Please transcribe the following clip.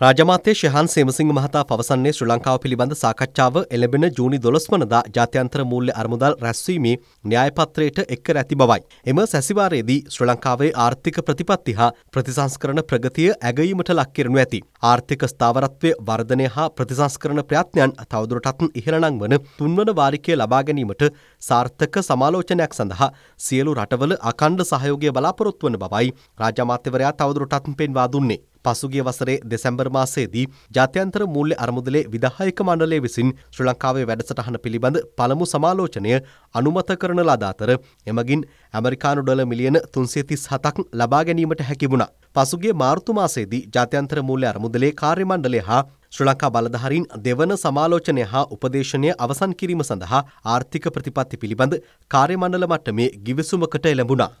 රාජමාත්‍ය ශහන් සේමසිංහ මහතා පවසන්නේ ශ්‍රී ලංකාව පිළිබඳ සාකච්ඡාව එළඹෙන ජූනි දොළොස් වනදා ජාත්‍යන්තර මූල්‍ය අරමුදල් රැස්වීමේ න්‍යායපත්‍රයට එක්කර ඇති බවයි. එම සැසිවාරයේදී ශ්‍රී ලංකාවේ ආර්ථික ප්‍රතිපත්ති හා ප්‍රතිසංස්කරණ ප්‍රගතිය ඇගීමට ලක් කරනු ඇති. ආර්ථික ස්ථාවරත්වය වර්ධනය හා ප්‍රතිසංස්කරණ ප්‍රයත්නයන් තවදුරටත් ඉහළනං වන තුන්වන වාරිකය ලබා ගැනීමට සාර්ථක සමාලෝචනයක් සඳහා සියලු රටවල අකණ්ඩ සහයෝගය බලාපොරොත්තු වන බවයි රාජමාත්‍යවරයා තවදුරටත් පෙන්වා දුන්නේ. පසුගිය වසරේ දෙසැම්බර් මාසයේදී ජාත්‍යන්තර මූල්‍ය අරමුදලේ විදායක මණ්ඩලය විසින් ශ්‍රී ලංකාවේ වැඩසටහන පිළිබඳ පළමු සමාලෝචනය අනුමත කරන ලද අතර එමගින් ඇමරිකානු ඩොල මිලියන තුන්සිය තිස් හතක් ලබා ගැනීමට හැකිවුණා. පසුගිය මාර්තු මාසයේදී ජාත්‍යන්තර මූල්‍ය අරමුදලේ කාර්ය මණ්ඩලය හා ශ්‍රී ලංකා බලධහරින් දෙවන සමාලෝචනය හා උපදේශනය අවසන් කිරීම සඳහා ආර්ථික ප්‍රතිපත්ති පිළිබඳ කාර්යමණ්ඩල මට්ටමේ ගිවිසුමකට එළඹුණා.